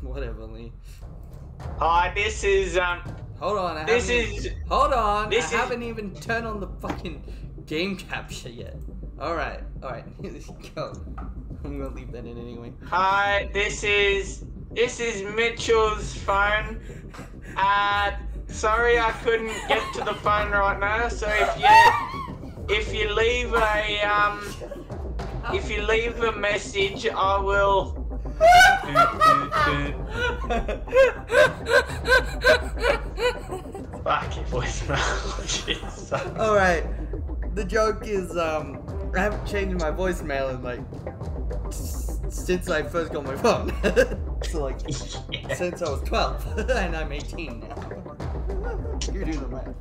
Whatever, Lee. Hi, this is um. Hold on. I This is- Even, hold on. this I is- haven't even turned on the fucking game capture yet. All right. All right. Go. I'm gonna leave that in anyway. Hi, this is this is Mitchell's phone. Uh, sorry I couldn't get to the phone right now. So if you if you leave a um if you leave a message, I will. Fuck your voicemail. Shit sucks. All right. The joke is, um, I haven't changed my voicemail in like since I first got my phone. so like Yeah. since I was 12, and I'm 18 now. you do the math,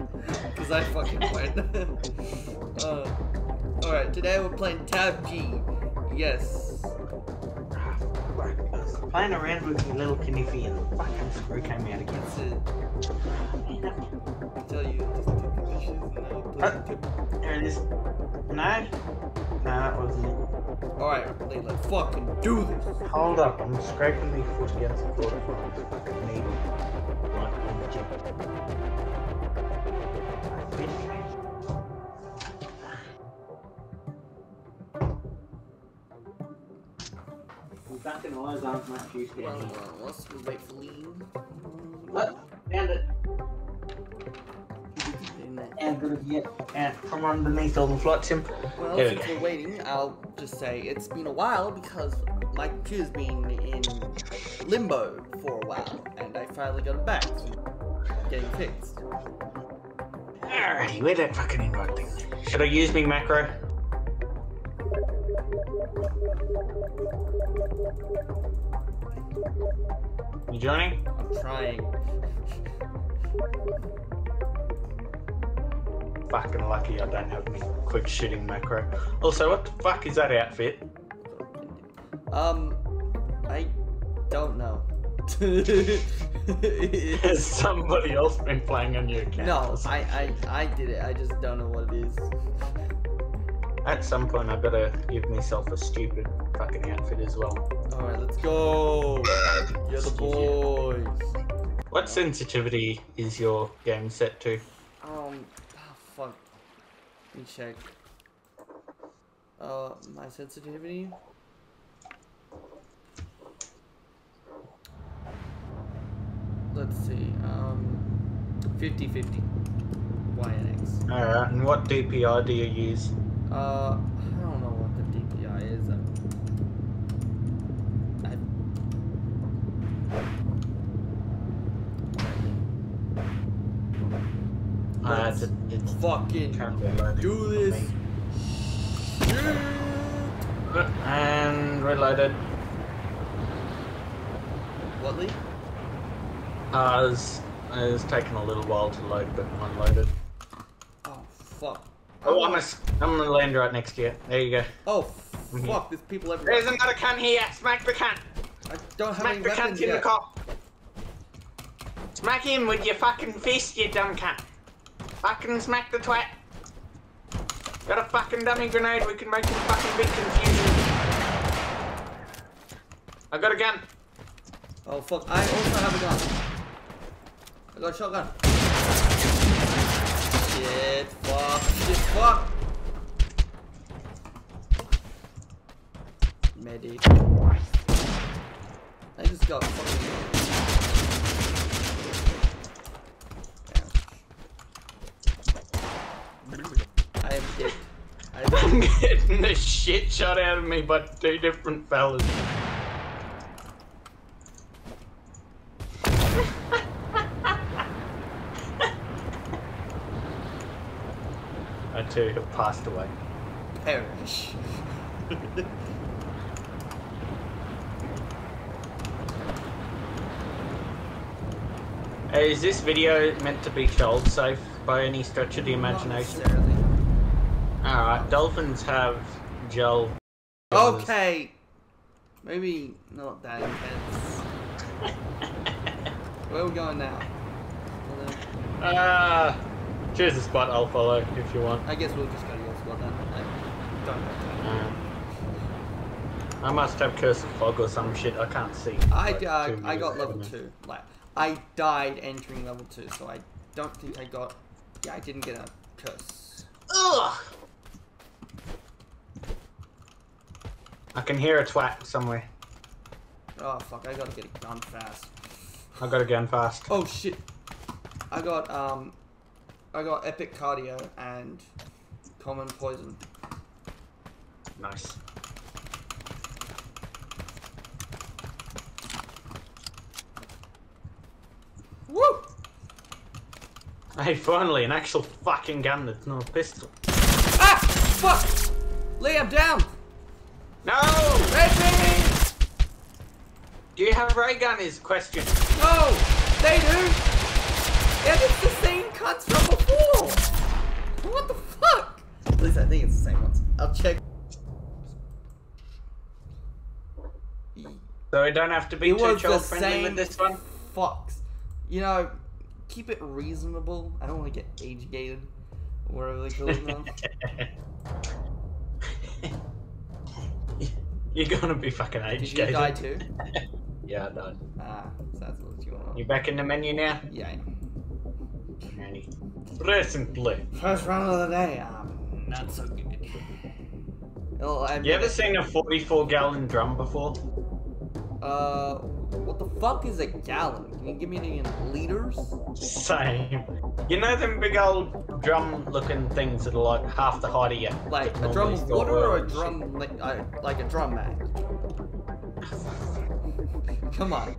because I fucking went. uh, all right. Today we're playing TABG. Yes. Playing around with your little kniffy and the fucking screw came out again. That's it. I tell you, just take the dishes and Uh, the tip. There it is. No? No, that wasn't it. All right, Lee, let's fucking do this. Hold up, I'm scraping my foot against the floor. I fucking need right on the gym. Fucking eyes aren't much use Well, down here. well, let's wait for Lee. What? Found it. In that- And good. And from underneath all the flight sim. Well, There we since go. we're waiting, I'll just say it's been a while because my computer's been in limbo for a while, and I finally got it back. Getting fixed. Alrighty, where that fucking invite thing? Should I use me macro? You joining? I'm trying. Fucking lucky I don't have any quick shooting macro. Also, what the fuck is that outfit? Um, I don't know. Has somebody else been playing on your account? no, I, I I did it. I just don't know what it is. At some point, I've got to give myself a stupid fucking outfit as well. All right, let's go. You're the boys. What sensitivity is your game set to? Um, oh, fuck. Let me check. Uh, my sensitivity. Let's see. Um, 50 50. Y and X. Alright, and what DPI do you use? Uh, I don't know what the DPI is. I, Uh, it's, it's fucking do this. And reloaded. What, Lee? Uh, it was, it taking a little while to load, but unloaded. Oh, fuck. Oh, I'm s- I'm gonna land right next to you. There you go. Oh, Mhm. fuck. There's people everywhere. There's another cunt here. Smack the cunt. I don't have Smack any the weapons cunt in the yet. cop. Smack him with your fucking fist, you dumb cunt. Fucking smack the twat. Got a fucking dummy grenade. We can make him fucking big confusion. I got a gun. Oh, fuck. I also have a gun. I got a shotgun. Shit, fuck, shit, fuck. Medic. I just got fucking. I am dead. I am getting the shit shot out of me by two different fellas. I too have passed away. perish. is this video meant to be child safe by any stretch of the imagination? Alright, dolphins have gel. Okay. Maybe not that intense. Where are we going now? Ah, choose a spot I'll follow if you want. I guess we'll just go to your spot then. I don't. Um, I must have curse of fog or some shit. I can't see. I uh, I got level two. Like I died entering level two, so I don't think I got. Yeah, I didn't get a curse. Ugh. I can hear a twat somewhere. Oh fuck! I gotta get a gun fast. I gotta gun fast. Oh shit! I got um, I got epic cardio and common poison. Nice. Woo! Hey, finally, an actual fucking gun that's not a pistol. Ah! Fuck! Lee, I'm down. No! Red Do you have ray gun? Is question. No! They do! Yeah, it's the same cunts from before! What the fuck? At least I think it's the same ones. I'll check. So we don't have to be It too child friendly with this one. Fox. You know, keep it reasonable. I don't want to get age gated. Whatever they call now. You're gonna be fucking Did age you die too? Yeah, I died. Ah, so that's what you want. You back in the menu now? Yeah. And play. First round of the day. Um, not so good. Oh, I You ever seen a 44 gallon drum before? Uh, what the fuck is a gallon? Can you give me it in liters? Same. You know them big old drum looking things that are like half the height of you? Like a drum of water or a drum like uh, like a drum mag? Come on.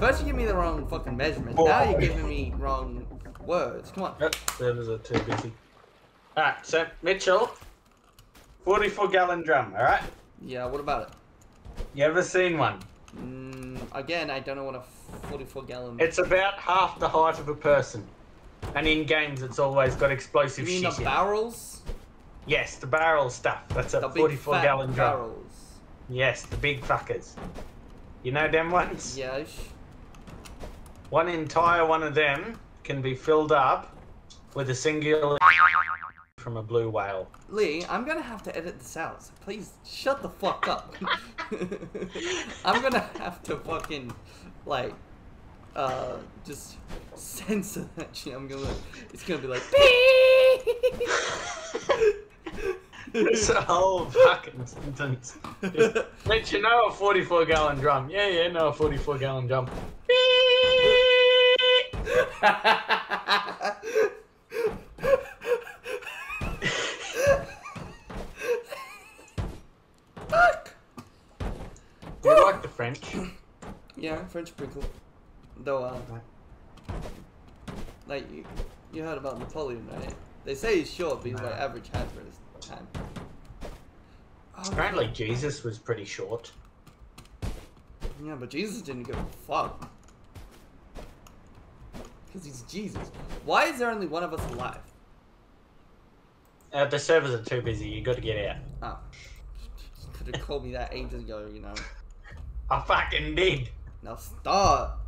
First you give me the wrong fucking measurement. Now you're giving me wrong words. Come on. Oh, servers are too busy. Alright, so Mitchell, 44 gallon drum, alright? Yeah. What about it? You ever seen one? Mm, again, I don't know what a 44 gallon. It's about half the height of a person. And in games, it's always got You explosive mean shit. the barrels? Yes, the barrel stuff. That's a The big 44 fat gallon drum. barrels. Yes, the big fuckers. You know them ones? Yes. One entire one of them can be filled up with a singular from a blue whale. Lee, I'm gonna have to edit this out, so please shut the fuck up. I'm gonna have to fucking, like, uh, just censor that shit. I'm gonna, it's gonna be like, It's a whole fucking sentence. Just, Let you know a 44 gallon drum. Yeah, yeah, no, a 44 gallon drum. French? Yeah, French pretty cool. Though, uh, like, you, you heard about Napoleon, right? They say he's short, but he's like average height for his time. Oh, Apparently, Jesus was pretty short. Yeah, but Jesus didn't give a fuck. Because he's Jesus. Why is there only one of us alive? Uh, the servers are too busy. You got to get out. Oh. Could have called me that ages ago, you know. I fucking did. Now stop.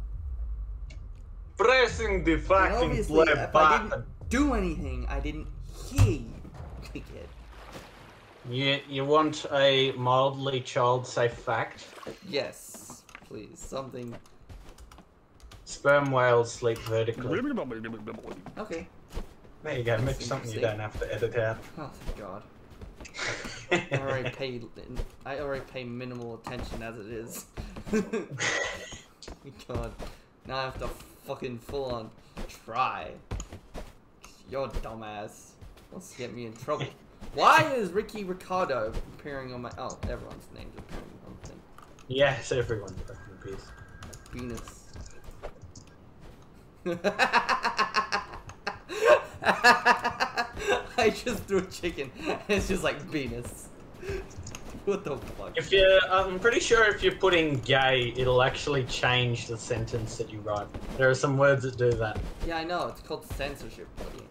Pressing the fucking obviously, play if I didn't do anything, I didn't hear you, dickhead. You, you want a mildly child safe fact? Yes, please. Something. Sperm whales sleep vertically. Okay. There you go, Mitch. Something you don't have to edit out. Oh, thank God. I already pay. I already pay minimal attention as it is. God, now I have to fucking full on try. Your dumbass wants to get me in trouble. Why is Ricky Ricardo appearing on my? Oh, everyone's name's appearing on the thing. yes, everyone fucking appears. Venus. I just threw a chicken. It's just like Venus. What the fuck? If you, I'm pretty sure if you put in gay, it'll actually change the sentence that you write. There are some words that do that. Yeah, I know. It's called censorship, buddy.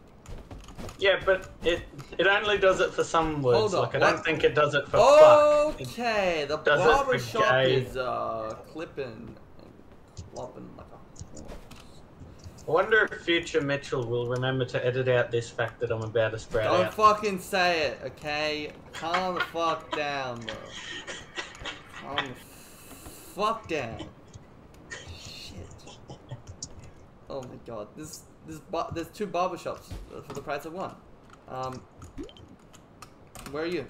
Yeah, but it it only does it for some words. Hold on, like I don't think it does it for fuck. Okay, the does barber shop gay. is uh clipping and flopping like a. I wonder if future Mitchell will remember to edit out this fact that I'm about to spread Don't out. fucking say it, okay? Calm the fuck down, bro. Calm the fuck down. Shit. Oh my god. This this there's two barber shops for the price of one. Um. Where are you?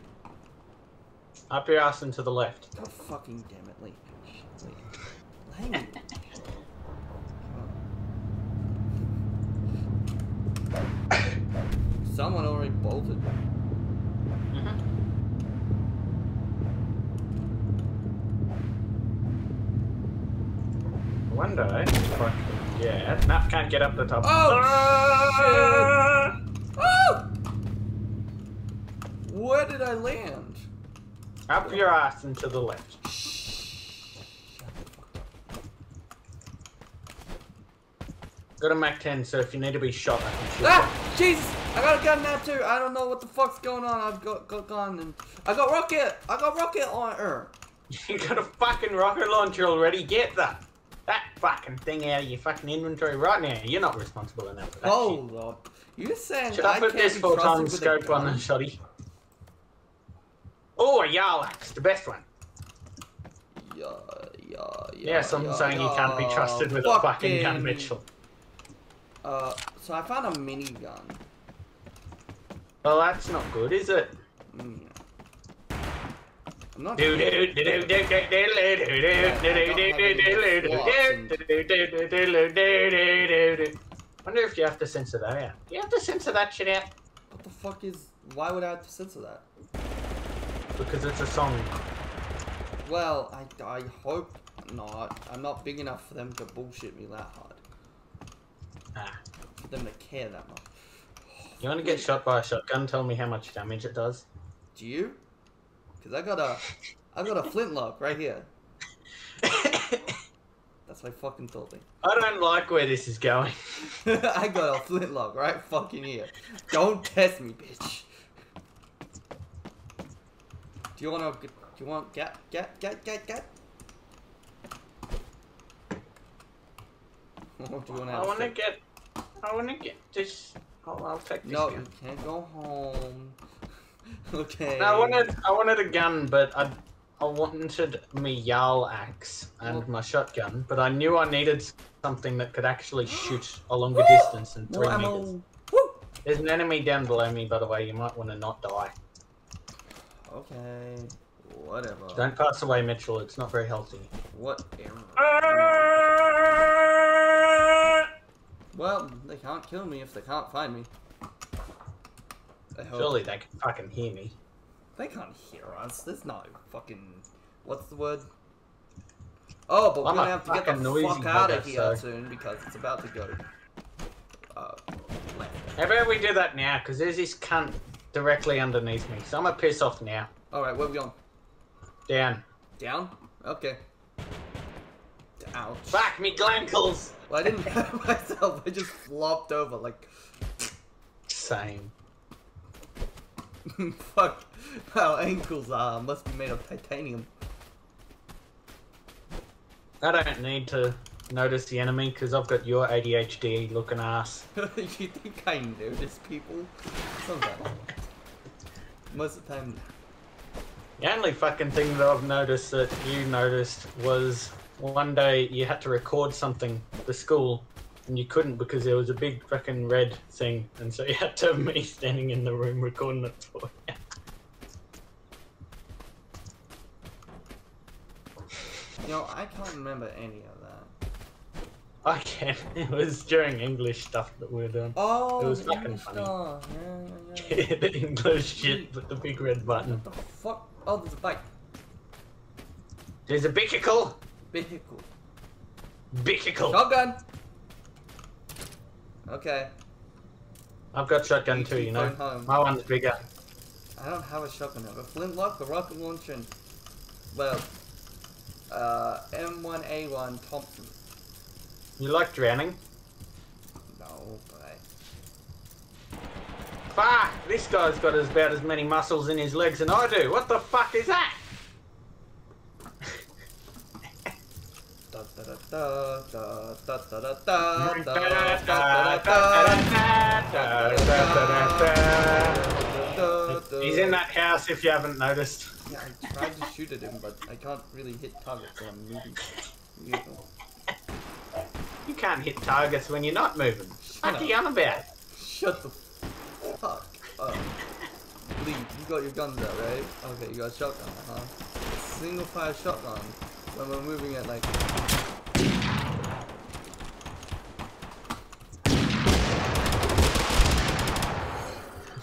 Up your ass and to the left. God fucking damn it, Lee. Shit, Lee. Language. Someone already bolted. One day, if I can get. Nah, can't get up the top. Oh, Ah! Oh! Where did I land? Up your ass and to the left. Got a Mac 10, so if you need to be shot, I can shoot Ah! Jesus! I got a gun now too. I don't know what the fuck's going on. I've got, got gun and I got rocket. I got rocket on her. you. Got a fucking rocket launcher already. Get that that fucking thing out of your fucking inventory right now. You're not responsible enough for that Hold up. You saying. Should I, put can't this full time trusted with a scope on the shoddy? Oh, a Yarlax, the best one. Yeah, yeah, yeah. Yes, I'm yeah, saying you can't be trusted with a fucking gun, Mitchell. Uh, so I found a minigun. Well, that's not good, is it? Mm. I'm not. Do do do do do do do do do do do Wonder if you have to censor that out. You have to censor that shit out? What the fuck is? Why would I have to censor that? Because it's a song. Well, I, I hope not. I'm not big enough for them to bullshit me that hard. Ah. For them to care that much. You want to get shot by a shotgun? Tell me how much damage it does. Do you? Cause I got a, I got a flintlock right here. That's my fucking told me. I don't like where this is going. I got a flintlock right fucking here. Don't test me, bitch. Do you wanna? Do you want get get get get get? Do you wanna I want to get. I want to get this. Oh, I'll take this. No, gun. you can't go home. okay. I wanted. I wanted a gun, but I. I wanted my Jarl axe and Well- my shotgun, but I knew I needed something that could actually shoot a longer distance than three meters. Woo! There's an enemy down below me, by the way. You might want to not die. Okay. Whatever. Don't pass away, Mitchell. It's not very healthy. Whatever. Well, they can't kill me if they can't find me. Surely they can fucking hear me. They can't hear us. There's no fucking. What's the word? Oh, but we're gonna have to get the noisy fuck out of here so- soon because it's about to go. Uh, left. How about we do that now? Because there's this cunt directly underneath me. So I'm gonna piss off now. Alright, where we going? Down. Down? Okay. Ouch. Fuck me glankles! Well, I didn't hurt myself. I just flopped over like. Same. Fuck. Our ankles are must be made of titanium. I don't need to notice the enemy because I've got your ADHD looking ass. you think I notice people? Sometimes. Most of the time. The only fucking thing that I've noticed that you noticed was one day you had to record something for school and you couldn't because there was a big fucking red thing and so you had to have me standing in the room recording it for you. No, I can't remember any of that. I can. It was during English stuff that we were doing. Oh, It was the fucking English funny. stuff. Yeah, yeah, yeah. the English shit with the big red button. what the fuck? Oh, there's a bike. There's a bicycle. Vehicle. Bicycle. Shotgun! Okay. I've got shotgun too, you know. Home. My one's bigger. I don't have a shotgun. I have a flintlock, a rocket launcher, and, well, uh, M1A1 Thompson. You like drowning? No, but Fuck! This guy's got as about as many muscles in his legs than I do. What the fuck is that? He's in that house if you haven't noticed. Yeah, I tried to shoot at him, but I can't really hit targets when I'm moving. You. You can't hit targets when you're not moving. What are you on about? Shut the fuck up. Lee, you got your guns out, right? Okay, you got a shotgun, huh? A single fire shotgun when we're moving at like.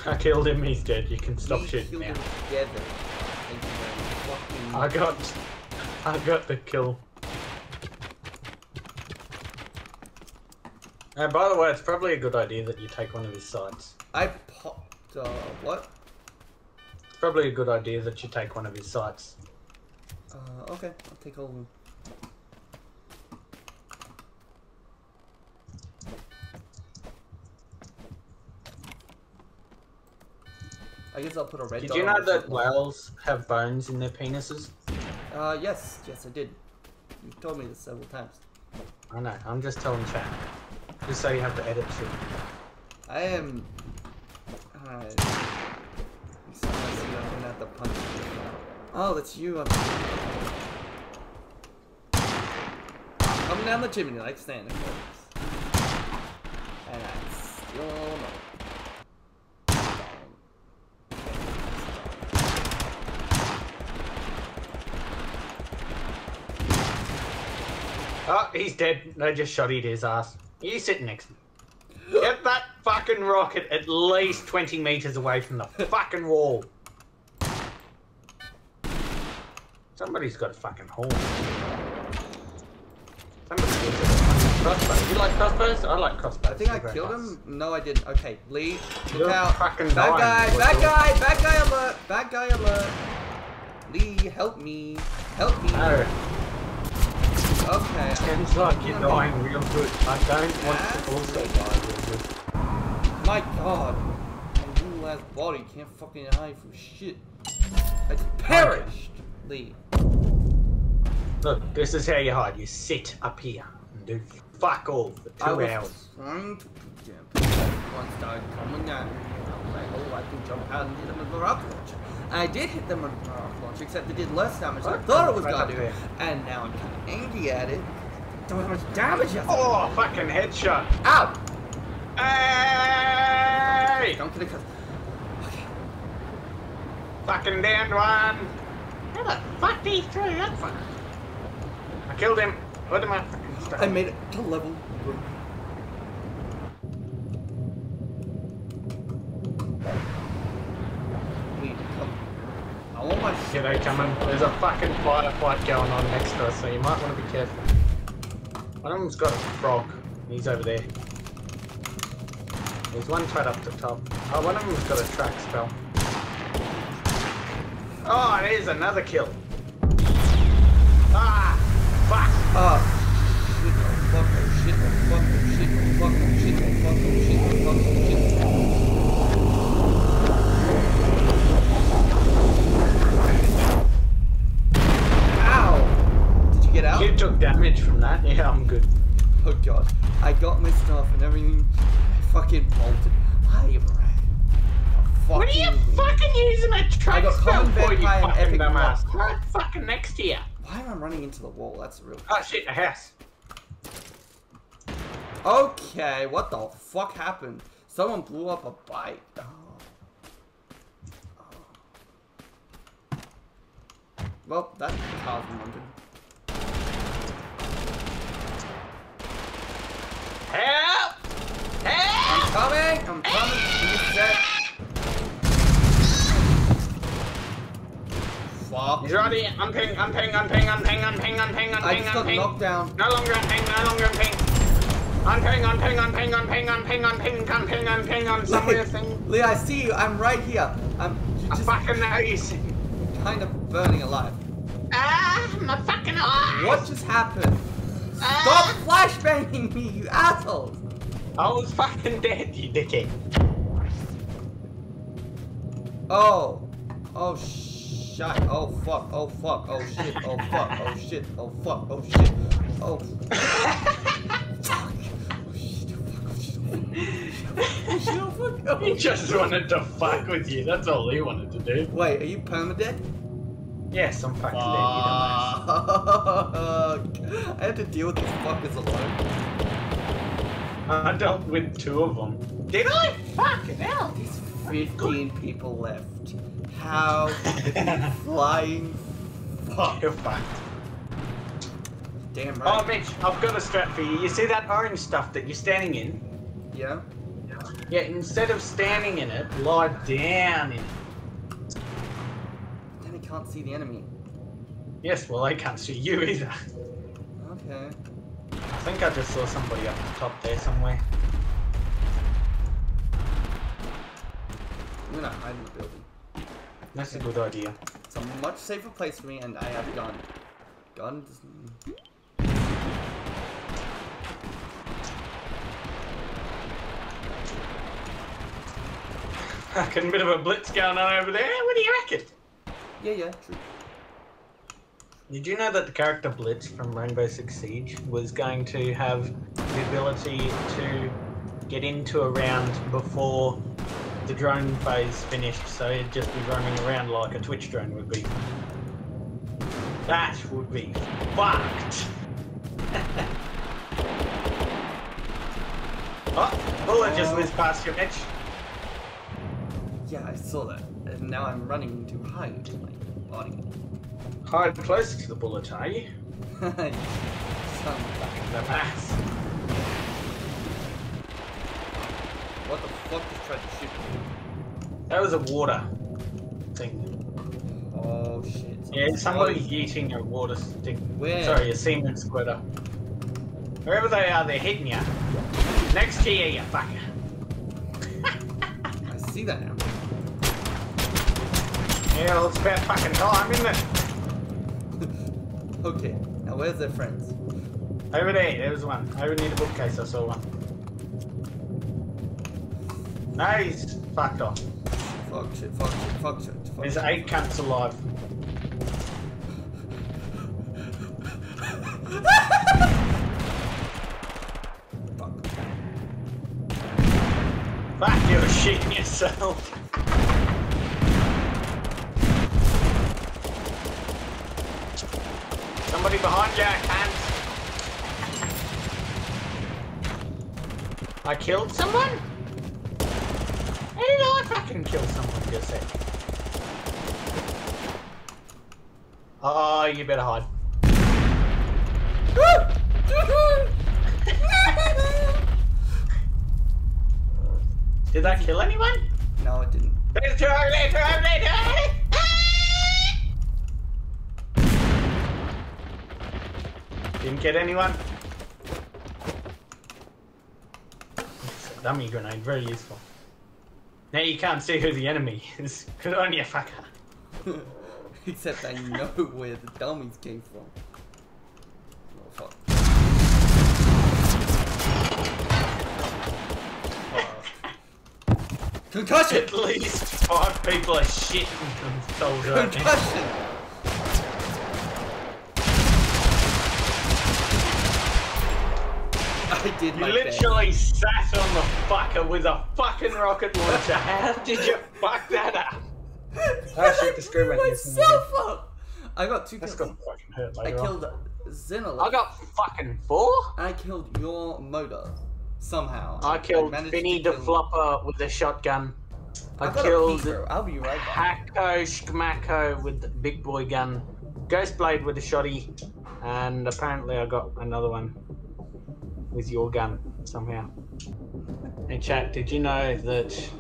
I killed him, he's dead. You can stop we shooting now. together. Thank you very fucking I got I got the kill. And by the way, it's probably a good idea that you take one of his sides. I popped. Uh, what? It's probably a good idea that you take one of his sides. Uh, okay, I'll take all of them. I guess I'll put a red Did you know that whales have bones in their penises? Uh, yes, yes, I did. You told me this several times. I know, I'm just telling chat. Just so you have to edit shit. I am. Uh, so I see I'm gonna have to punch you. Oh, that's you. Up Coming down the chimney like Santa Claus. And I still know. Oh, he's dead. They just shot at his ass. You sitting next to me. Get that fucking rocket at least 20 meters away from the fucking wall. Somebody's got a fucking horn. Somebody's got a fucking crossbow. You like crossbows? I like crossbows. I think I They're killed nice. him. No, I didn't. Okay, Lee, look You're out. fucking Bad guy, bad guy, bad guy alert, bad guy alert. Lee, help me, help me. No, Okay. seems like you're dying real good. I don't want to also die real good. My god. My little ass body can't fucking hide from shit. I perished. Lee. Look, this is how you hide. You sit up here and do fuck all for I two was hours. trying to jump. One started coming down. I was like, oh, I can jump out and hit them with a rocket I did hit them with a launcher, except it did less damage than I oh, thought it was Right gonna do. And now I'm kind of angry at it. Don't have much damage yet. Oh, fucking headshot. Ow! Hey! Don't get it. Okay. Fucking down one. How the fuck did he throw that fucker? I killed him. What am I fucking stuck? I made it to level come. They coming. There's a fucking firefight going on next to us, so you might want to be careful. One of them's got a frog. He's over there. There's one tied up the top. Oh, one of them's got a track spell. Oh, there's another kill. Ah, fuck. Ah, shit, oh fuck, oh shit, oh fuck, oh shit, oh fuck, oh shit, oh fuck, oh shit, oh fuck, oh shit. Get out? You took damage from that. Yeah, I'm good. Oh god, I got my stuff and everything. I fucking bolted. I ran. A What are you fucking- using a track got spell for, you fucking epic dumbass? Right fucking next to you. Why am I running into the wall? That's real. Oh shit, a house. Okay, what the fuck happened? Someone blew up a bike. Oh. Oh. Well, that car's wanted. Help! I'm coming! I'm coming! Give me a sec. Fuck. He's right here. Unping, unping, unping, unping, unping, unping, I unping, just got knocked down. No longer unping, no longer unping. Unping, unping, unping, unping, unping, unping, unping, unping on somewhere thing. Lee, I see you. I'm right here. I'm I just fucking you kind of burning alive. Ah, my fucking eyes! What just happened? Stop Ah. flashbanging me, you assholes! I was fucking dead, you dickhead. Oh. Oh shit. Oh fuck. Oh fuck. Oh shit. Oh fuck. Oh shit. Oh fuck. Oh shit. Oh fuck. Oh shit. Oh fuck. Oh shit. Oh fuck. Oh shit. Oh fuck. He just wanted to fuck with you. That's all he wanted to do. Wait, are you permadead? Yes, I'm fucking dead. I had to deal with these fuckers alone. I dealt with two of them. Did I? Fucking hell. There's 15 people left. How flying fuck. You're fucked. Damn right. Oh. Mitch, I've got a strap for you. You see that orange stuff that you're standing in? Yeah? Yeah, instead of standing in it, lie down in it. Can't see the enemy. Yes, well, I can't see you either. Okay. I think I just saw somebody up the top there somewhere. I'm gonna hide in the building. That's a good idea. It's a much safer place for me, and I have gun. Gun doesn't... Fucking bit of a blitz going on over there. What do you reckon? Yeah, yeah, true. Did you know that the character Blitz from Rainbow Six Siege was going to have the ability to get into a round before the drone phase finished, so it'd just be roaming around like a Twitch drone would be? That would be fucked! oh, bullet just whizzed past your edge. Yeah, I saw that. And now I'm running to hide my body. Hide close to the bullet, are you? Son of a- The ass. What the fuck is trying to shoot me? That was a water thing. Oh shit. Yeah, somebody's eating a water stick. Where? Sorry, a semen squitter. Wherever they are, they're hitting you. Next to you, you fucker. I see that now. Yeah, well, it's about fucking time, isn't it? Okay, now where's their friends? Over there, there was one. Over near the bookcase, I saw one. No, he's fucked off. Fuck shit, fuck shit, fuck shit, fuck There's shit. eight cunts alive. Fuck. Fuck, you're shitting yourself. Somebody behind you, cunt. I killed someone? How did I fucking kill someone just then? Oh, you better hide. Did that kill anyone? no, it didn't. There's two over there, two over there, two over there. Didn't get anyone. It's a dummy grenade, very useful. Now you can't see who the enemy is. Good on you, fucker. Except I know where the dummies came from. Oh fuck. Uh, Concussion! At least five people are shitting themselves right now. Concussion! I did You my best. literally sat on the fucker with a fucking rocket launcher. How did you fuck that up? I shit, the screw I went blew myself up! I got two That's kills. gonna fucking hurt I later on. killed Xenolith. I got fucking four. I killed your motor somehow. I killed managed Finny the kill- Flopper with a shotgun. I I've killed a Pico. I'll be right back. Hacko Schmacko with the big boy gun. Ghostblade with a shotty. And apparently I got another one with your gun somehow. Hey chat, did you know that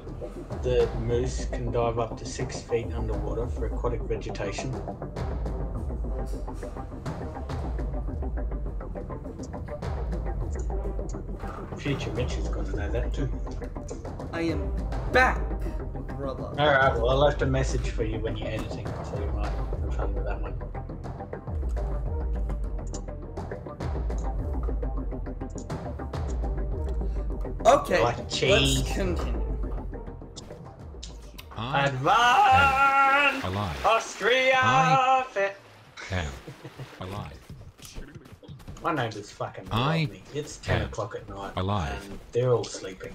the moose can dive up to six feet underwater for aquatic vegetation? Future Mitch is going to know that too. I am back, brother. Alright, well, I left a message for you when you're editing, so you might have fun with that Okay, Like cheese. let's continue. I Advance! alive. Austria! I- Am alive. My neighbours fucking I me. It's 10 o'clock at night. alive. And they're all sleeping.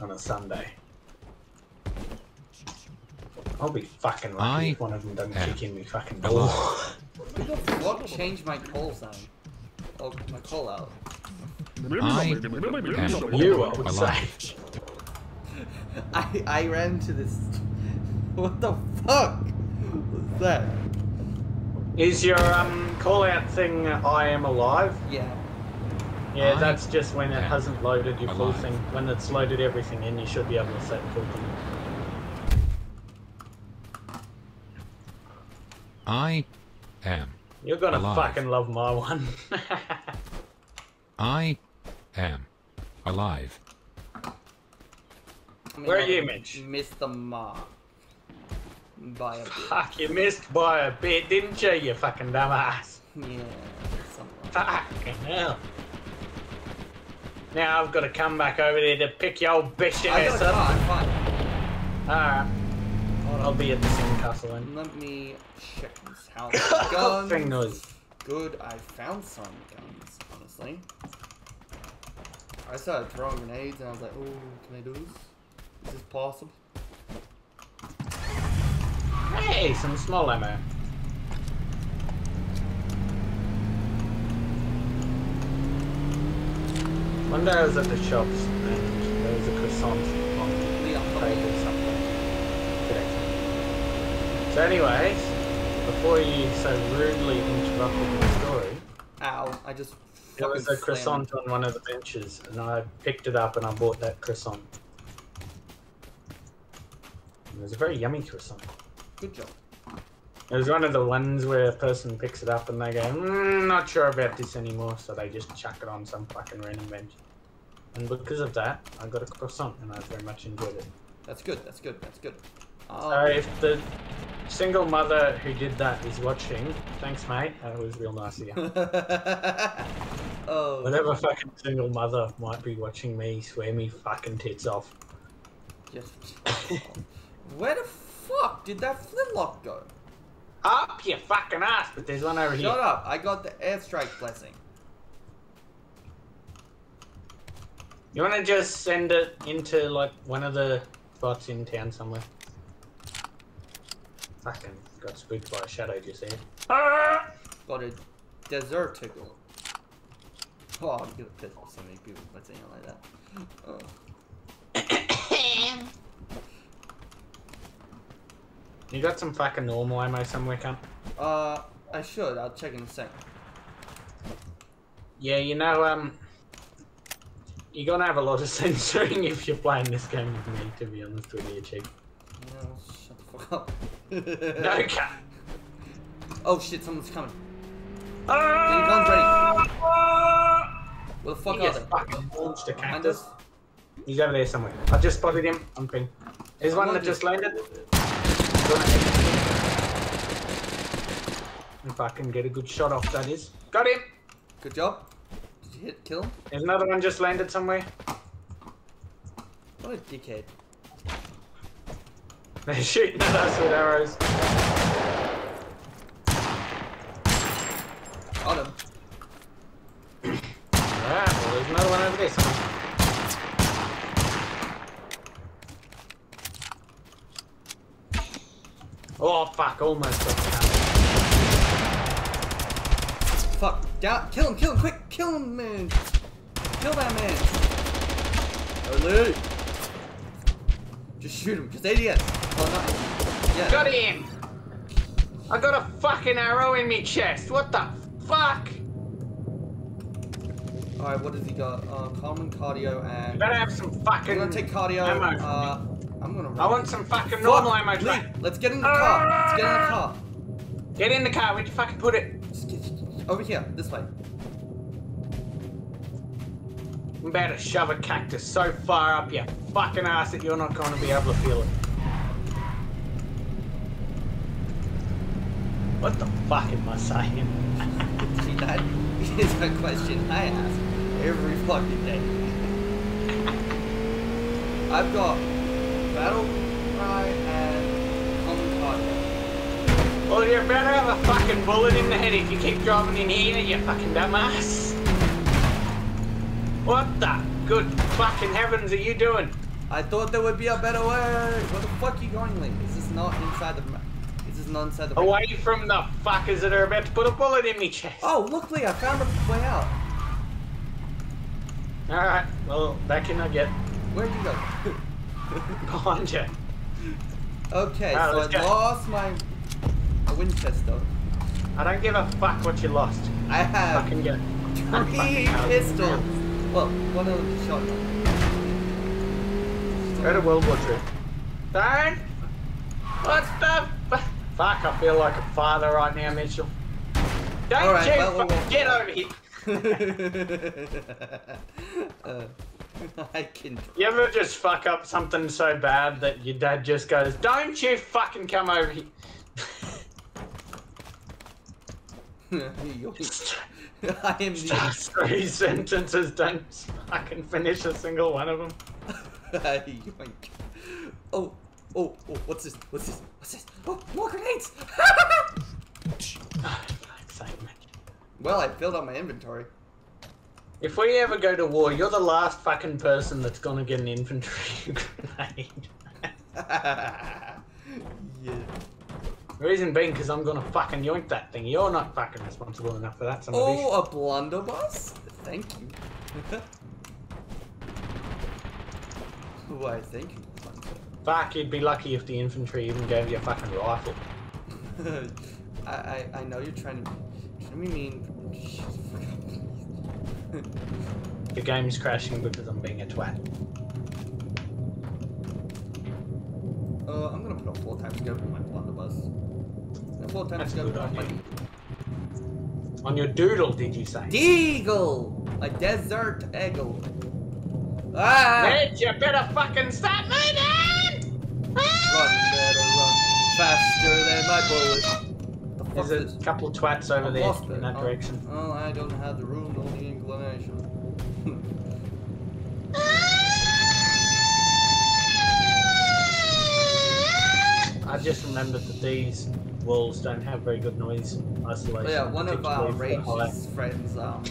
on a Sunday. I'll be fucking lucky I if one of them doesn't kick in me fucking door. alive. Who the fuck changed my call sign? Oh, my call out. I am You, I would alive. say. I I ran to this. What the fuck was that? Is your um call out thing uh, I am alive? Yeah. Yeah, I that's just when it am hasn't loaded your full alive. thing. When it's loaded everything in, you should be able to set full thing. I am. You're gonna Alive. fucking love my one. I am alive. Where are you, Mitch? Missed the mark. By a bit. Fuck, you missed by a bit, didn't you, you fucking dumbass? Yeah. Something. Fucking hell. Now I've got to come back over there to pick your old bitch I got ass a up. car. I'm fine. All right. I'll be at the sandcastle then. Let me check this house. Thing Guns. noise. Good. I found some guns. Honestly. I started throwing grenades and I was like, oh, can I do this? Is this possible? Hey, some small ammo. One day I was at the shops and there was a croissant on the table somewhere. So anyways, before you so rudely interrupted my story, Ow! I just. There was a croissant on one of the benches and I picked it up and I bought that croissant. It was a very yummy croissant. Good job. It was one of the ones where a person picks it up and they go, mm, not sure about this anymore, so they just chuck it on some fucking random bench. And because of that, I got a croissant and I very much enjoyed it. That's good. That's good. That's good. So Um, if the single mother who did that is watching, thanks mate, that was real nice of you. oh. Whatever fucking single mother might be watching me swear me fucking tits off. Just. Where the fuck did that flintlock go? Up your fucking ass, but there's one over here. Shut up! I got the airstrike blessing. You wanna just send it into like one of the spots in town somewhere? Fucking got spooked by a shadow just there. Ah! Got a desert tickle. Oh, I'm gonna piss off so many people by saying it like that. Oh. You got some fucking normal ammo somewhere, cunt? Uh, I should. I'll check in a second. Yeah, you know, um, you're gonna have a lot of censoring if you're playing this game with me, to be honest with you, Chief. You know, shut the fuck up. No, cunt! Oh shit! Someone's coming. Ah! Where the fuck He are just they? fucking launched a cactus. us? He's over there somewhere. I just spotted him on ping. There's one that just just- landed. If I can get a good shot off, that is. Got him! Good job. Did you hit kill him? There's another one just landed somewhere. What a dickhead. They're shooting at us with arrows. Got him. Alright, well, there's another one over there somewhere. Oh, fuck, almost got the camera. Fuck. Down. Kill him. Kill him. Quick. Kill him, man. Kill that man. Early. Just shoot him. Just idiot. Oh, no. Yeah. Got him! I got a fucking arrow in me chest. What the fuck? Alright, what does he got? Uh, common cardio You and. better have some fucking I'm gonna take cardio. ammo Uh, I'm gonna run. I want some fucking Fuck, normal ammo. Lee, Let's get in the car. Let's get in the car. Get in the car. Where'd you fucking put it? Over here. This way. I'm about to shove a cactus so far up your fucking ass that you're not going to be able to feel it. What the fuck am I saying? See, that is a question I ask every fucking day. I've got battle cry and common cardio. Well, you better have a fucking bullet in the head if you keep driving in here, you fucking dumbass. What the good fucking heavens are you doing? I thought there would be a better way. Where the fuck are you going, Link? Is this not inside the map? Is this not inside the map? Away from the fuckers that are about to put a bullet in me chest. Oh, look, Lee, I found a way out. Alright, well, that can I get Where'd you go? behind you. okay, Alright, so I go. lost my a Winchester. I don't give a fuck what you lost. I have Fucking get three pistols. Well, one of them shotgun. Go to World War II. Don't. What the fu- fuck? I feel like a father right now, Mitchell. Don't Alright, you well, well, well. get over here. Uh, I can. You ever just fuck up something so bad that your dad just goes, "Don't you fucking come over here." I am the. Just three sentences, don't fucking finish a single one of them. Oh, oh, oh, what's this? What's this? What's this? Oh, more grenades! Oh, fuck's sake, man. Well, I filled up my inventory. If we ever go to war, you're the last fucking person that's gonna get an infantry grenade. yeah. Reason being, because I'm gonna fucking yoink that thing. You're not fucking responsible enough for that, son of a bitch. Oh, a blunderbuss? Thank you. Why, thank you. Fuck, you'd be lucky if the infantry even gave you a fucking rifle. I, I, I know you're trying to, trying to be mean. The game's crashing because I'm being a twat. Uh, I'm gonna put a full time scope in my blunderbuss. A full time That's a scope good on my. On your doodle, did you say? deagle, a desert eagle. Ah! Ned, you better fucking stop moving! Run, better run, faster than my bullet. The There's a couple of twats over there in that Oh, direction. Oh, I don't have the room I just remembered that these walls don't have very good noise isolation. Yeah, one of uh, Rage's friends um,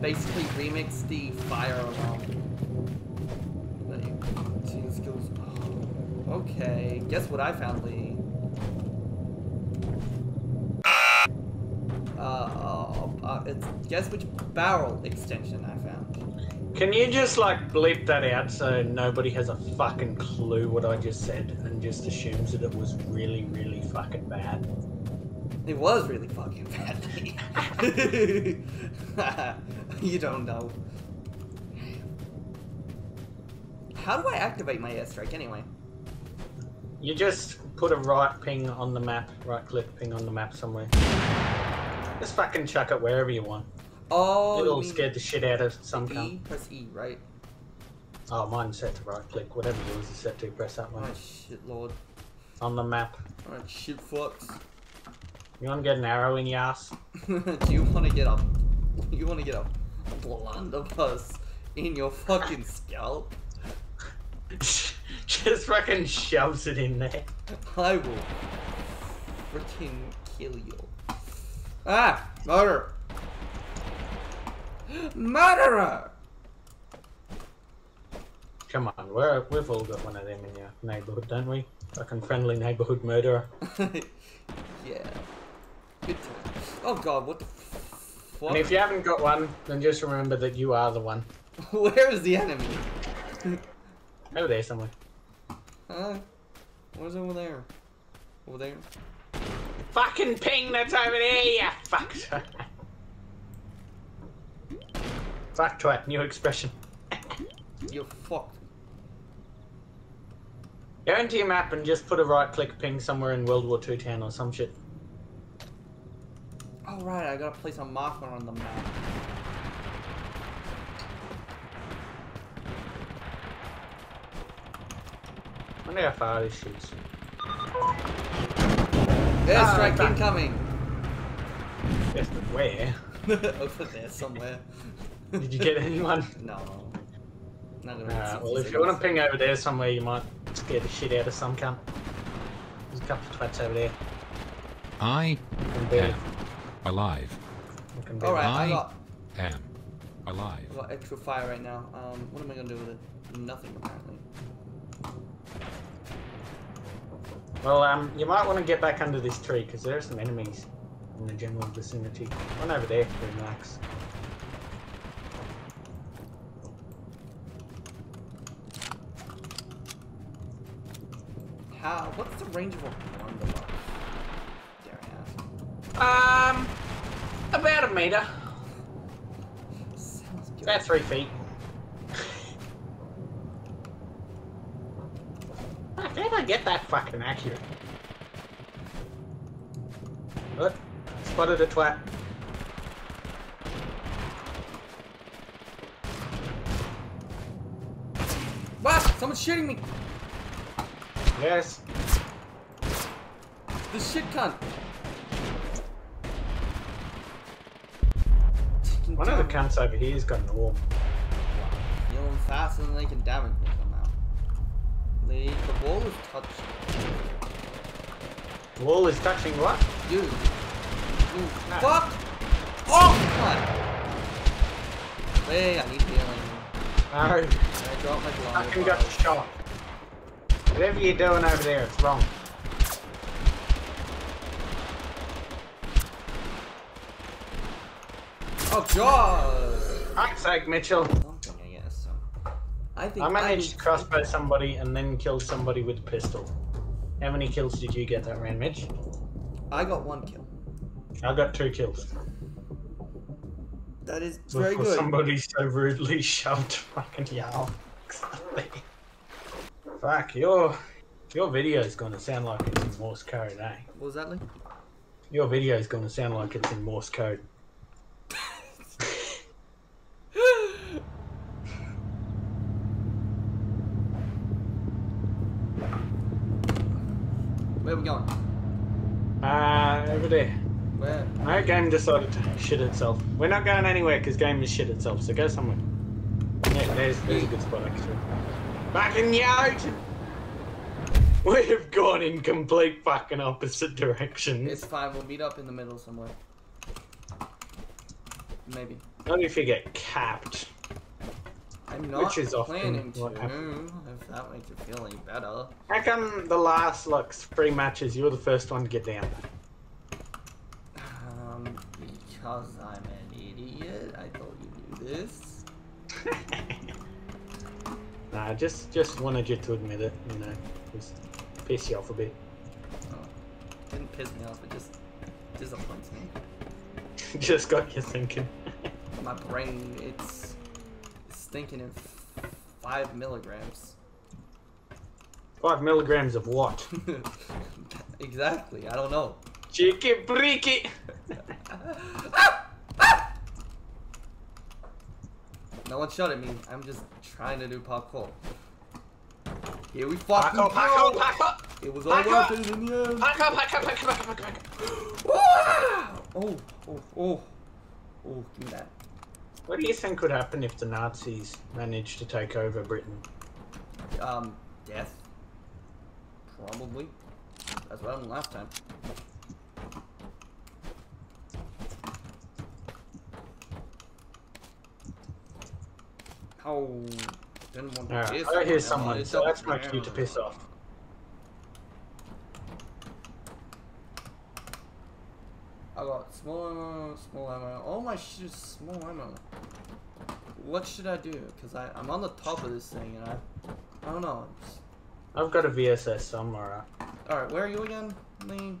basically remixed the fire alarm. But you- see skills. Oh, okay, guess what I found, Lee? Uh, uh, uh, it's guess which barrel extension I found. Can you just like bleep that out so nobody has a fucking clue what I just said and just assumes that it was really, really fucking bad? It was really fucking bad. You don't know. How do I activate my airstrike anyway? You just put a right ping on the map, right click ping on the map somewhere. Just fucking chuck it wherever you want. Oh, It'll you scared the shit out of some E? cunt. Press E, right? Oh, mine's set to right click. Whatever yours is set to, press that one. Oh shit, lord. On the map. Alright, shit fucks. You want to get an arrow in your ass? Do you want to get a... You want to get a blunderbuss in your fucking scalp? just fucking shoves it in there. I will freaking kill you. Ah! Murder! Murderer! Come on, we're, we've all got one of them in your neighbourhood, don't we? Fucking friendly neighbourhood murderer. yeah. Good times. Oh god, what the fuck? And if you haven't got one, then just remember that you are the one. Where is the enemy? Over there somewhere. Huh? What's over there? Over there? Fucking ping that's over there, you fuck. Twat, new expression. You're fucked. Go into your map and just put a right click ping somewhere in World War II town or some shit. Oh right, I gotta place a marker on the map. wonder how far this shoots. Airstrike Ah, incoming! Yes, but where? Over there somewhere. Did you get anyone? No. Not gonna Uh, well, if you want to ping over there somewhere, you might scare the shit out of some cunt. There's a couple of twats over there. I am alive. Alright, I I- got Am alive. I've got extra fire right now. Um, what am I gonna do with it? Nothing apparently. Well, um, you might want to get back under this tree because there are some enemies in the general vicinity. One over there, for Max. How? What's the range of a blunderbuss? Dare I ask? Um, about a meter. Sounds good. About three feet. How did I get that fucking accurate? Look, spotted a twat. What? Someone's shooting me! Yes. This shit cunt! One of the cunts over here's got an orb. Kill them faster than they can damage me somehow. The, the wall is touching. The wall is touching what? You. You Ah. fuck! Oh, God! Hey, I need healing. No. I dropped my Fucking blunderbuss. got shot. Whatever you're doing over there, it's wrong. Oh, God! Fuck's sake, Mitchell. Something, I guess. So. I think I managed need to crossbow somebody and then kill somebody with a pistol. How many kills did you get that round, Mitch? I got one kill. I got two kills. That is very Before good. Somebody so rudely shoved fucking Yarl. Exactly. Fuck, your your video is gonna sound like it's in Morse code, eh? What was that, Lee? Your video is gonna sound like it's in Morse code. Where are we going? Uh, over there. Where? No, game decided to shit itself. We're not going anywhere because game has shit itself, so go somewhere. Yeah, there's, there's a good spot actually. Back Fucking out! We've gone in complete fucking opposite directions. It's fine. We'll meet up in the middle somewhere. Maybe. Not if you get capped. I'm not Which is planning to. If that makes you feel any better. How come the last like three matches you're the first one to get down? Um, because I'm an idiot. I thought you knew this. nah, just just wanted you to admit it, you know, just piss you off a bit. Oh, didn't piss me off. It just disappoints me. just got you thinking. My brain, it's stinking in f- five milligrams. Five milligrams of what? exactly. I don't know. Cheeky breaky. No one shot at me. I'm just trying to do parkour. Here we fucking Pack up, pack up, go. pack up, It was all Pack worth up. it in the end. pack up, pack up, pack up, pack up, pack up. Wow! Oh, oh, oh. Oh, give me that. What do you think would happen if the Nazis managed to take over Britain? Um, death. Probably. That's what happened last time. Oh, didn't want to Alright, piss I hear someone, It's so up that's my there. cue to piss off. I got small ammo, small ammo. All my shit is small ammo. What should I do? Cause I I'm on the top of this thing and I I don't know. Just- I've got a VSS, so I'm alright. All right, where are you again, Lee?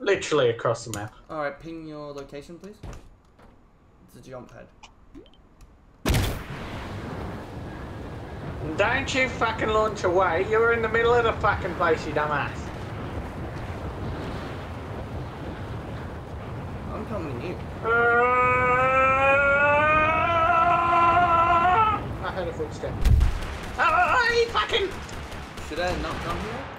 Literally across the map. All right, ping your location, please. It's a jump pad. Don't you fucking launch away. You were in the middle of the fucking place, you dumbass. I'm coming to you. Uh, I heard a footstep. Oh, fucking... Should I not come here?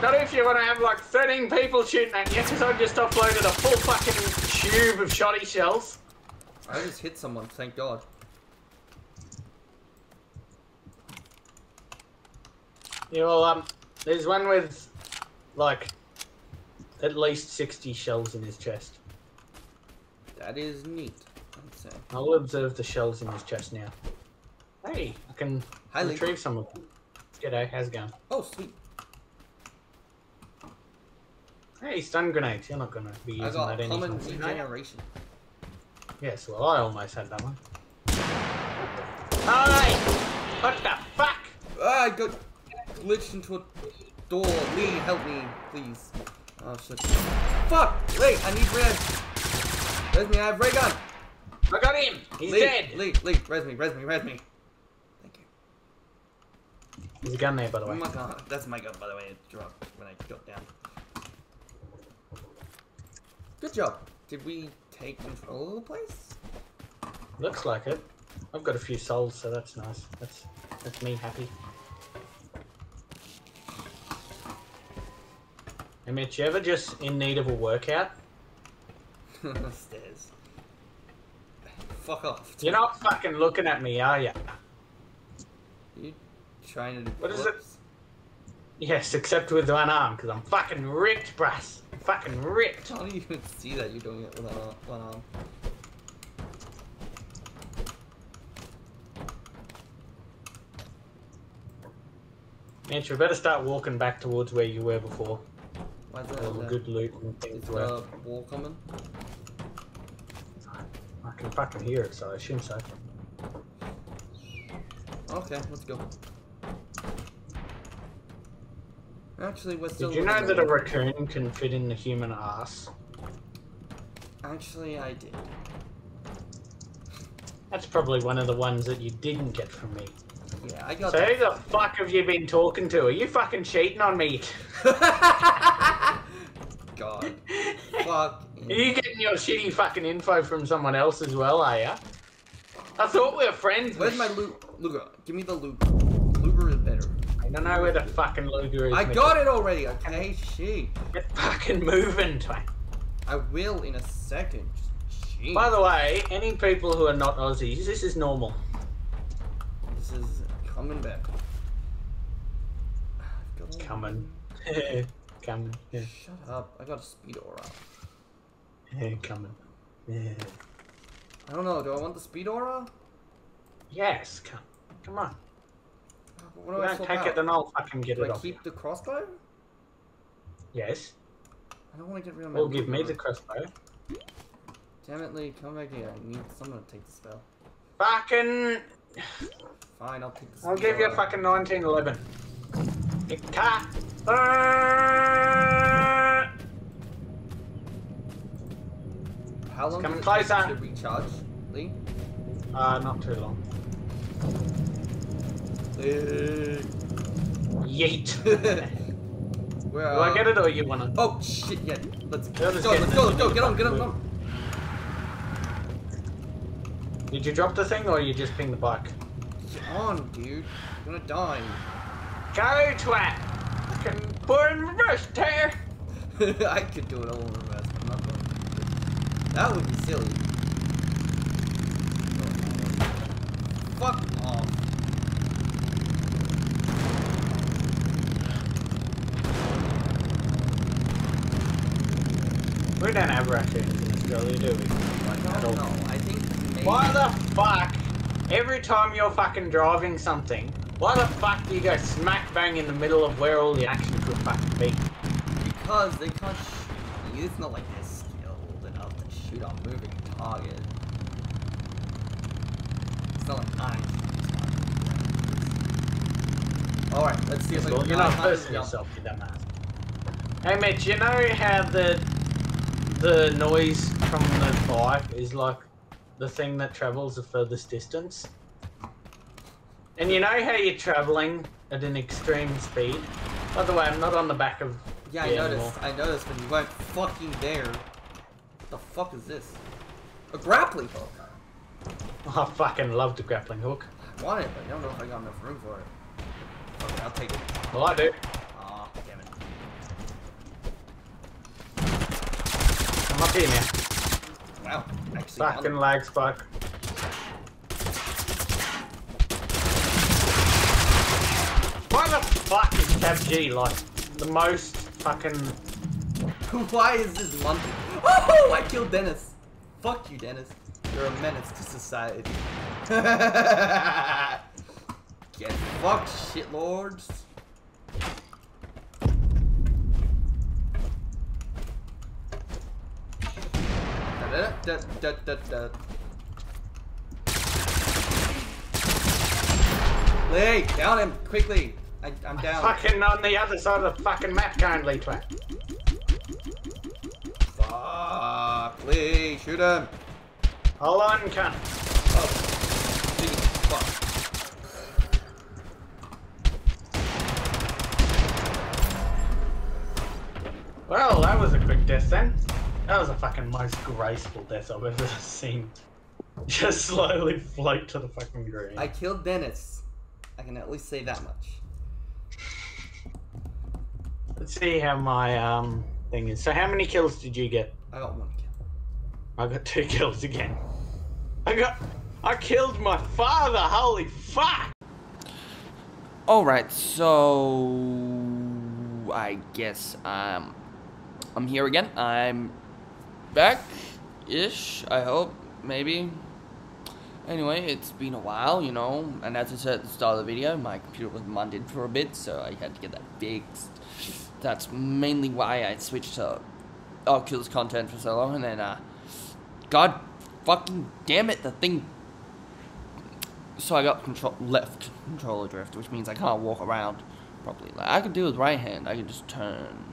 Not if you want to have like 13 people shooting at you, because I've just uploaded a full fucking tube of shoddy shells. I just hit someone. Thank God. Yeah, well, um, there's one with like at least 60 shells in his chest. That is neat. I'd say. I'll observe the shells in his chest now. Hey, I can Hi, retrieve some of them. G'day, how's it going? Oh, sweet. Hey, stun grenades. You're not gonna be I using got that common anytime soon, are you? regeneration. Yes, well, I almost had that one. Hey! What the fuck? Ah, I got glitched into a door. Lee, help me, please. Oh shit. Fuck! Wait, I need res. Res me, I have ray gun. I got him! He's Lee, dead! Lee, Lee, res me, res me, res me. Thank you. There's a gun there, by the way. Oh my god, that's my gun, by the way. It dropped when I got down. Good job. Did we take control of the place? Looks like it. I've got a few souls, so that's nice. That's that's me happy. Hey Mitch, you ever just in need of a workout? Stairs. Fuck off. You're not fucking looking at me, are ya? You trying to What is it? Yes, except with one arm, because I'm fucking ripped, brass. Fucking ripped. How do you even see that you're doing it with one arm-? Mitch, we better start walking back towards where you were before. Why is All the good loot and things were. wall coming? I can fucking hear it, so I assume so. Okay, let's go. Actually, still. Did you know that a raccoon can fit in the human ass? Actually, I did. That's probably one of the ones that you didn't get from me. Yeah, I got So who the fuck have you been talking to? Are you fucking cheating on me? God. Fuck. Are you getting your shitty fucking info from someone else as well, are ya? I thought we were friends. Where's my loot? Luger, give me the Luger. I don't know where the fucking Luger is. I Mitch. got it already, okay? Shit. Get fucking moving. I will in a second. Shit. By the way, any people who are not Aussies, this is normal. This is coming back. Coming. coming. Yeah. Shut up. I got a speed aura. Yeah, coming. Yeah. I don't know. Do I want the speed aura? Yes, come. Come on. What do you I don't swap take out? it, then I'll fucking get Do it I off. keep you. the crossbow? Yes. I don't want to get rid of my Well, give me the crossbow. Damn it, Lee. Come back here. I need someone to take the spell. Fucking. Fine, I'll take the spell. I'll give you a fucking 1911. You can't. Uh, How long coming does it take closer. to recharge, Lee? uh, not too long. Lee. Yeet. Where Do I get it or you wanna? Oh shit! Yeah, let's go. let's go. Let's go. Let's go. Get on. Get on. Get on. Did you drop the thing or you just ping the bike? Get on, dude. You're gonna die. Go, twat! Fucking put in reverse, tear! I could do it all in reverse, I'm not going to. That would be silly. Fuck off. We don't have raccoons in Australia, do we? Like, I at all. know. I think maybe. Why the fuck? Every time you're fucking driving something, why the fuck do you go smack bang in the middle of where all the action could fucking be? Because they can't shoot you. It's not like they're skilled enough to shoot a moving target. It's not like I'm Alright, let's see if I can you're not I can't versing jump. yourself, you dumbass. Hey Mitch, you know how the the noise from the bike is like the thing that travels the furthest distance? And you know how you're traveling at an extreme speed? By the way, I'm not on the back of Yeah, I noticed. animal. I noticed, but you weren't fucking there. What the fuck is this? A grappling hook. I fucking love the grappling hook. I want it, but I don't know if I got enough room for it. Okay, I'll take it. Well, I do. Aw, damn it. I'm up here now. Wow, actually, got Fucking it. lag spike. Why the fuck is TABG like the most fucking Why is this monkey? Oh, I killed Dennis. Fuck you, Dennis. You're a menace to society. Get fucked, shitlords. Da, da, da, da, da. Lee, down him quickly. I, I'm down. Fucking on the other side of the fucking map currently, twat. Fuck, Lee, shoot him. Hold on, cunt. Oh, Jesus, fuck. Well, that was a quick death then. That was the fucking most graceful death I've ever seen. Just slowly float to the fucking ground. I killed Dennis. I can at least say that much. Let's see how my um thing is. So how many kills did you get? I got one kill. I got two kills again. I got I killed my father, holy fuck! Alright, so I guess um I'm here again. I'm back ish, I hope, maybe. Anyway, it's been a while, you know, and as I said at the start of the video, my computer was munted for a bit, so I had to get that fixed. That's mainly why I switched to Oculus content for so long, and then, uh, God fucking damn it, the thing so I got control left controller drift, which means I can't walk around properly. Like I could do with right hand, I can just turn.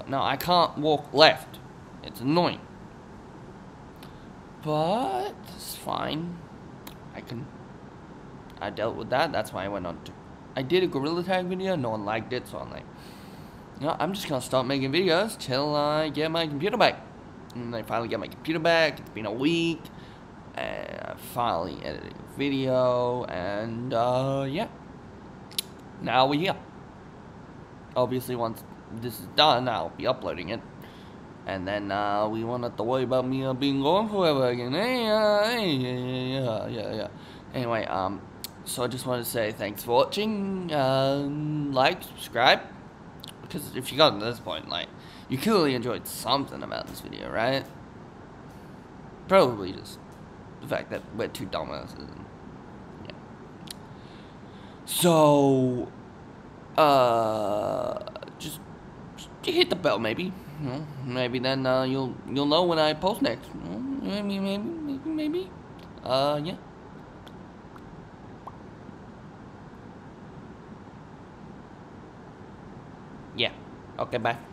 But no, I can't walk left. It's annoying. But it's fine. I can. I dealt with that. That's why I went on to. I did a gorilla tag video. No one liked it, so I'm like, know, I'm just gonna stop making videos till I get my computer back. And I finally get my computer back. It's been a week and I'm finally editing a video, and uh, yeah, now we're here. Obviously, once this is done, I'll be uploading it, and then uh, we won't have to worry about me uh, being gone forever again. Hey, uh, hey, yeah, yeah, yeah, yeah. Anyway, um, so I just want to say thanks for watching. Um, like, subscribe, because if you got to this point, like, you clearly enjoyed something about this video, right? Probably just the fact that we're two dumbasses. And, yeah. So, uh, just, hit the bell, maybe. You know, maybe then uh, you'll you'll know when I post next. Maybe, maybe, maybe, maybe. Uh, yeah. Yeah. Okay. Bye.